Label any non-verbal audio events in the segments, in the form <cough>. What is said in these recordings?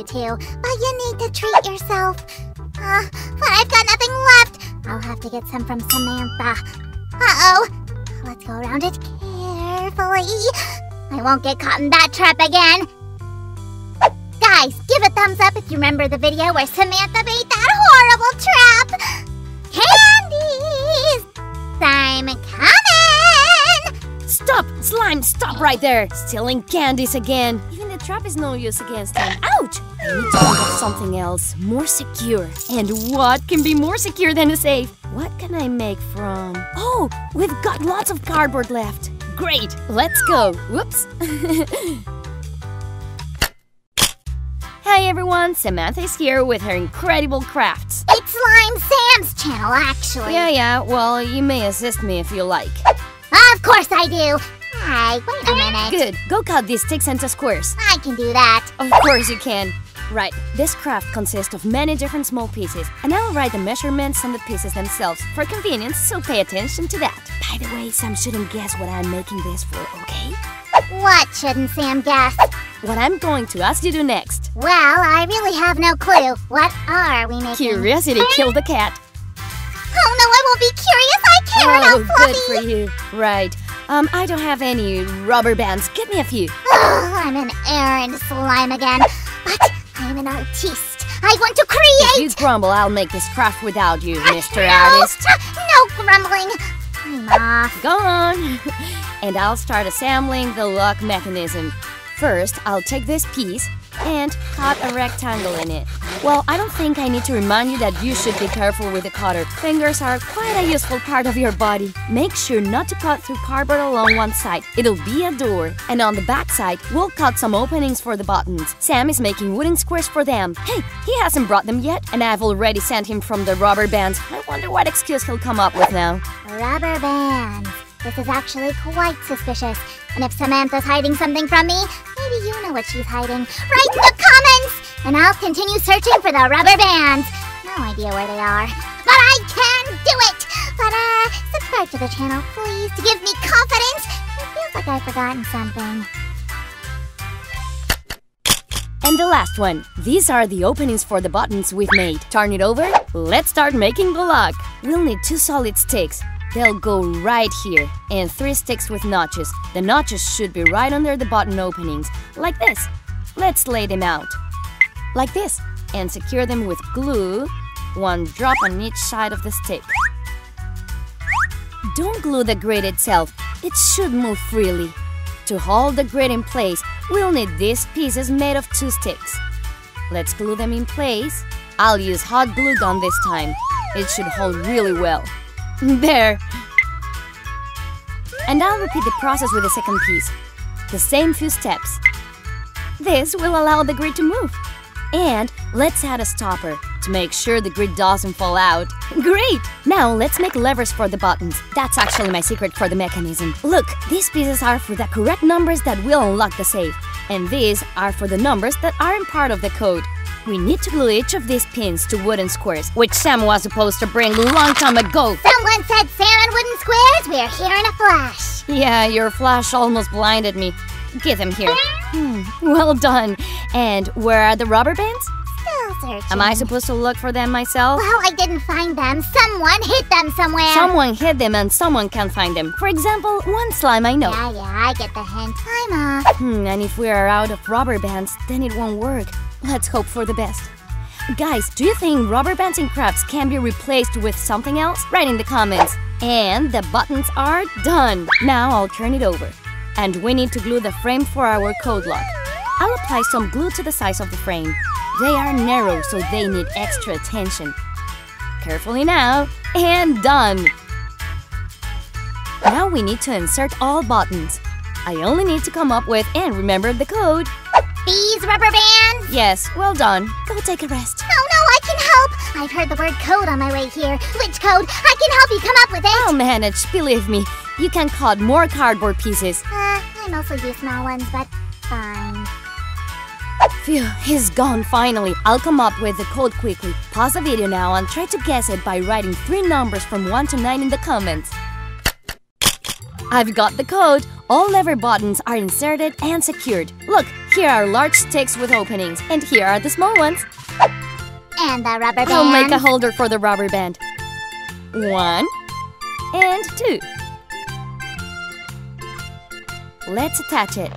you too, but you need to treat yourself. Uh, but I've got nothing left. I'll have to get some from Samantha. Uh-oh. Let's go around it carefully. I won't get caught in that trap again. Guys, give a thumbs up if you remember the video where Samantha made that horrible trap. Candies! Stop! Slime, stop right there! Stealing candies again. Even the trap is no use against him. <gasps> Ouch! I need to think of something else, more secure. And what can be more secure than a safe? What can I make from... Oh, we've got lots of cardboard left. Great, let's go. Whoops. <laughs> Hi everyone, Samantha is here with her incredible crafts. It's Slime Sam's channel, actually. Yeah, yeah, well, you may assist me if you like. <laughs> Of course I do. Hi, wait a minute. Good, go cut these sticks into squares. I can do that. Of course you can. Right, this craft consists of many different small pieces, and I'll write the measurements on the pieces themselves for convenience, so pay attention to that. By the way, Sam shouldn't guess what I'm making this for, okay? What shouldn't Sam guess? What I'm going to ask you to do next. Well, I really have no clue. What are we making? Curiosity killed the cat. Oh no, I won't be curious. Oh, good for you. Right. Um, I don't have any rubber bands. Get me a few. Ugh, I'm an errand slime again. But I'm an artiste. I want to create. If you grumble, I'll make this craft without you, Mr. no, Artist. <laughs> No grumbling. I'm off. Go on. <laughs> and I'll start assembling the lock mechanism. First, I'll take this piece and cut a rectangle in it. Well, I don't think I need to remind you that you should be careful with the cutter. Fingers are quite a useful part of your body. Make sure not to cut through cardboard along one side. It'll be a door. And on the back side, we'll cut some openings for the buttons. Sam is making wooden squares for them. Hey, he hasn't brought them yet, and I've already sent him from the rubber bands. I wonder what excuse he'll come up with now. Rubber bands. This is actually quite suspicious. And if Samantha's hiding something from me, maybe you know what she's hiding. Write in the comments! And I'll continue searching for the rubber bands. No idea where they are. But I can do it! But, uh, subscribe to the channel, please, to give me confidence. It feels like I've forgotten something. And the last one. These are the openings for the buttons we've made. Turn it over. Let's start making the lock. We'll need two solid sticks. They'll go right here, and three sticks with notches. The notches should be right under the button openings, like this. Let's lay them out. Like this, and secure them with glue, one drop on each side of the stick. Don't glue the grid itself, it should move freely. To hold the grid in place, we'll need these pieces made of two sticks. Let's glue them in place. I'll use hot glue gun this time. It should hold really well. There! And I'll repeat the process with the second piece. The same few steps. This will allow the grid to move. And let's add a stopper to make sure the grid doesn't fall out. Great! Now let's make levers for the buttons. That's actually my secret for the mechanism. Look, these pieces are for the correct numbers that will unlock the safe. And these are for the numbers that aren't part of the code. We need to glue each of these pins to wooden squares, which Sam was supposed to bring long time ago. Someone said Sam and wooden squares? We're here in a flash. Yeah, your flash almost blinded me. Get them here. Hmm, well done. And where are the rubber bands? Still searching. Am I supposed to look for them myself? Well, I didn't find them. Someone hid them somewhere. Someone hid them and someone can't find them. For example, one slime I know. Yeah, yeah, I get the hint. I'm off. Hmm, and if we are out of rubber bands, then it won't work. Let's hope for the best. Guys, do you think rubber bands in crafts can be replaced with something else? Write in the comments. And the buttons are done. Now I'll turn it over. And we need to glue the frame for our code lock. I'll apply some glue to the sides of the frame. They are narrow, so they need extra attention. Carefully now, and done! Now we need to insert all buttons. I only need to come up with and remember the code. These rubber bands? Yes, well done. Go take a rest. No, no, I can help. I've heard the word code on my way here. Which code? I can help you come up with it. I'll manage, believe me. You can cut more cardboard pieces. Uh, I mostly do small ones, but fine. Phew, he's gone finally. I'll come up with the code quickly. Pause the video now and try to guess it by writing three numbers from 1 to 9 in the comments. I've got the code. All lever buttons are inserted and secured. Look, here are large sticks with openings, and here are the small ones. And the rubber band. I'll make a holder for the rubber band. One and two. Let's attach it.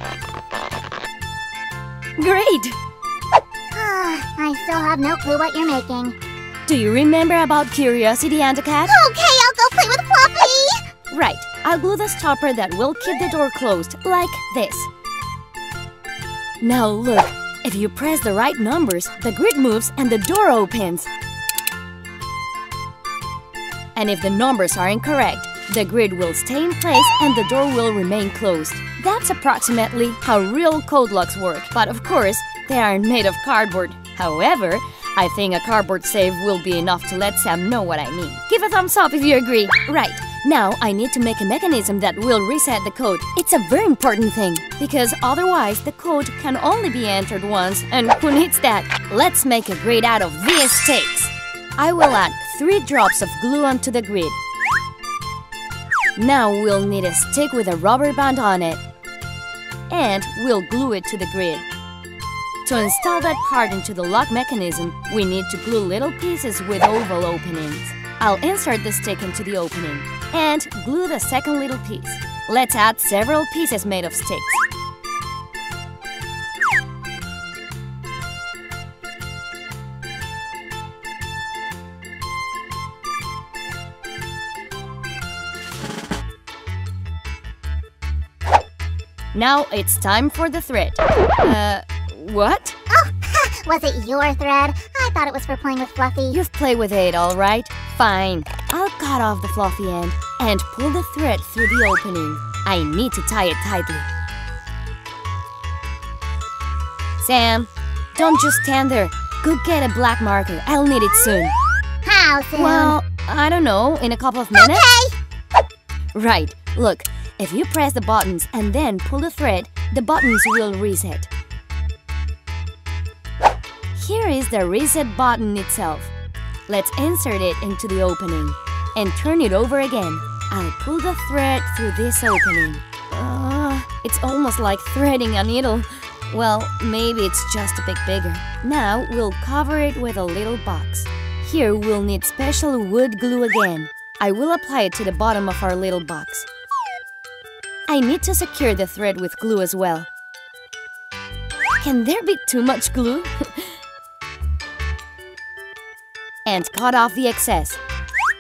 Great! Ah, I still have no clue what you're making. Do you remember about Curiosity and the cat? Okay, I'll go play with Fluffy! Right. I'll glue the stopper that will keep the door closed, like this. Now look, if you press the right numbers, the grid moves and the door opens. And if the numbers are incorrect, the grid will stay in place and the door will remain closed. That's approximately how real code locks work, but of course, they aren't made of cardboard. However, I think a cardboard save will be enough to let Sam know what I mean. Give a thumbs up if you agree. Right, now I need to make a mechanism that will reset the code. It's a very important thing, because otherwise the code can only be entered once, and who needs that? Let's make a grid out of these sticks. I will add 3 drops of glue onto the grid. Now we'll need a stick with a rubber band on it. And we'll glue it to the grid. To install that part into the lock mechanism, we need to glue little pieces with oval openings. I'll insert the stick into the opening and glue the second little piece. Let's add several pieces made of sticks. Now it's time for the thread. Uh, what? Oh, <laughs> was it your thread? I thought it was for playing with Fluffy. You've played with it, all right? Fine. I'll cut off the fluffy end and pull the thread through the opening. I need to tie it tightly. Sam, don't just stand there. Go get a black marker. I'll need it soon. How soon? Well, I don't know, in a couple of minutes? okay! Right. Look, if you press the buttons and then pull the thread, the buttons will reset. Here is the reset button itself. Let's insert it into the opening and turn it over again. I'll pull the thread through this opening. Uh, it's almost like threading a needle. Well, maybe it's just a bit bigger. Now we'll cover it with a little box. Here we'll need special wood glue again. I will apply it to the bottom of our little box. I need to secure the thread with glue as well. Can there be too much glue? <laughs> and cut off the excess.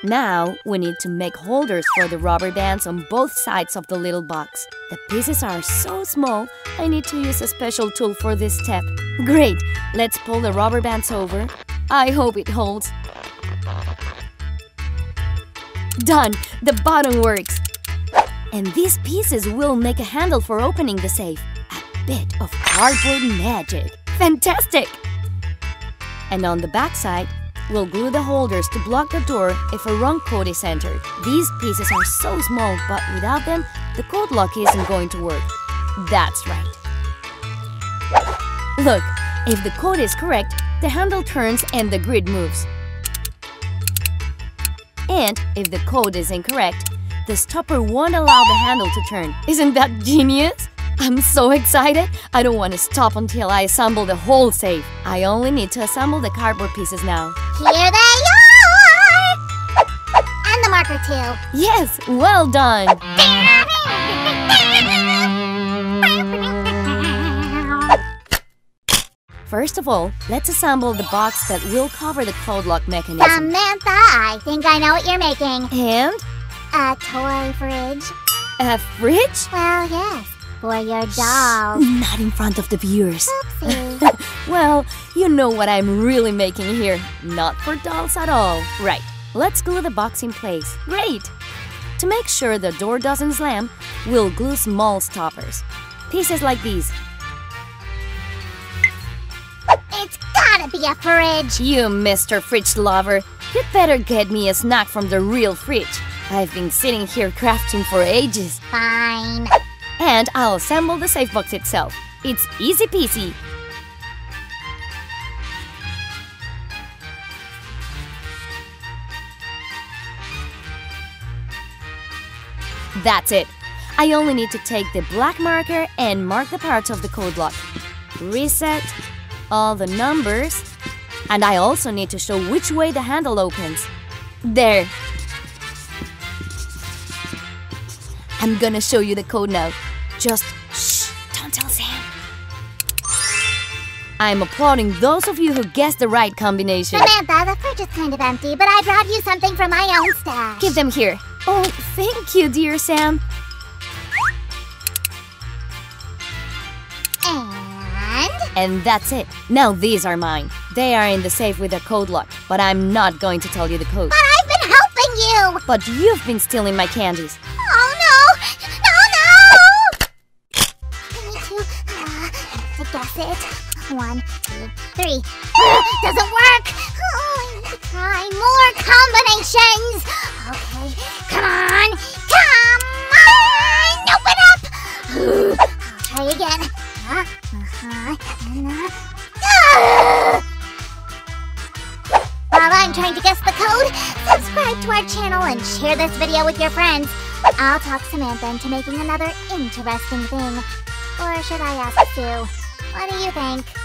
Now, we need to make holders for the rubber bands on both sides of the little box. The pieces are so small, I need to use a special tool for this step. Great! Let's pull the rubber bands over. I hope it holds. Done! The bottom works! And these pieces will make a handle for opening the safe. A bit of cardboard magic. Fantastic! And on the back side, we'll glue the holders to block the door if a wrong code is entered. These pieces are so small, but without them, the code lock isn't going to work. That's right. Look, if the code is correct, the handle turns and the grid moves. And if the code is incorrect, the stopper won't allow the handle to turn. Isn't that genius? I'm so excited! I don't want to stop until I assemble the whole safe. I only need to assemble the cardboard pieces now. Here they are! And the marker too. Yes, well done! First of all, let's assemble the box that will cover the code lock mechanism. Samantha, I think I know what you're making. And A toy fridge? a fridge? Well, yes, for your dolls. Not in front of the viewers. Oopsie. Well, you know what I'm really making here. Not for dolls at all. Right, let's glue the box in place. Great! To make sure the door doesn't slam, we'll glue small stoppers. Pieces like these. it's gotta be a fridge. You, Mr. Fridge Lover, you'd better get me a snack from the real fridge. I've been sitting here crafting for ages. Fine. And I'll assemble the safe box itself. It's easy peasy. That's it. I only need to take the black marker and mark the parts of the code lock. Reset, all the numbers, and I also need to show which way the handle opens. There. I'm gonna show you the code now. Just shh, don't tell Sam. I'm applauding those of you who guessed the right combination. Samantha, the fridge is kind of empty, but I brought you something from my own stash. Give them here. Oh, thank you, dear Sam. And And that's it. Now these are mine. They are in the safe with a code lock, but I'm not going to tell you the code. but I've been helping you. But you've been stealing my candies. Oh no! No, no! I need to, uh, to guess it. One, two, three. <gasps> Doesn't work! Oh, I need to try more combinations! Okay, come on! Come on! Open up! I'll try again. Uh, uh-huh! While I'm trying to guess the code, subscribe to our channel and share this video with your friends. I'll talk Samantha into making another interesting thing. Or should I ask Sue? What do you think?